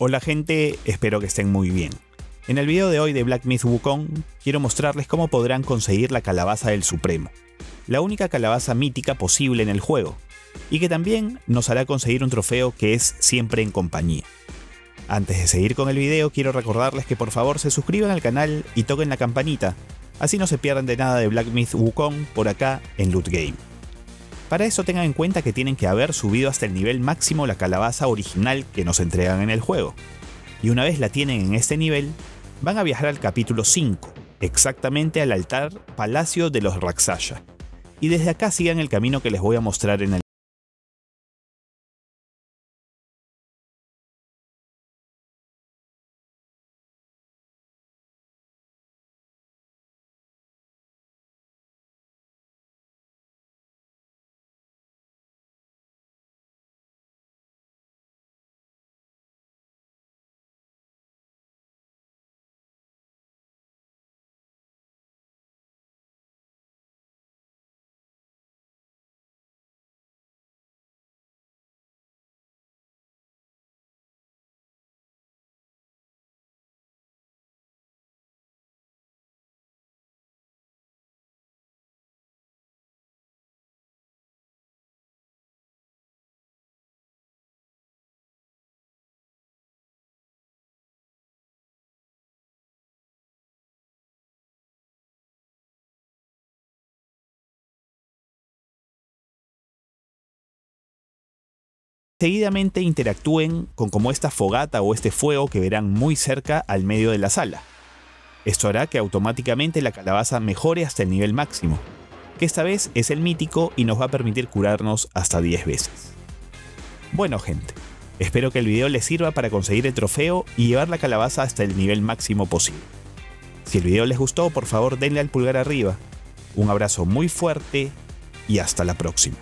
Hola gente, espero que estén muy bien. En el video de hoy de Black Myth Wukong, quiero mostrarles cómo podrán conseguir la calabaza del Supremo, la única calabaza mítica posible en el juego, y que también nos hará conseguir un trofeo que es siempre en compañía. Antes de seguir con el video, quiero recordarles que por favor se suscriban al canal y toquen la campanita, así no se pierdan de nada de Black Myth Wukong por acá en Loot Game. Para eso tengan en cuenta que tienen que haber subido hasta el nivel máximo la calabaza original que nos entregan en el juego. Y una vez la tienen en este nivel, van a viajar al capítulo 5, exactamente al altar Palacio de los Raksaya. Y desde acá sigan el camino que les voy a mostrar en el Seguidamente interactúen con como esta fogata o este fuego que verán muy cerca al medio de la sala. Esto hará que automáticamente la calabaza mejore hasta el nivel máximo, que esta vez es el mítico y nos va a permitir curarnos hasta 10 veces. Bueno gente, espero que el video les sirva para conseguir el trofeo y llevar la calabaza hasta el nivel máximo posible. Si el video les gustó, por favor denle al pulgar arriba. Un abrazo muy fuerte y hasta la próxima.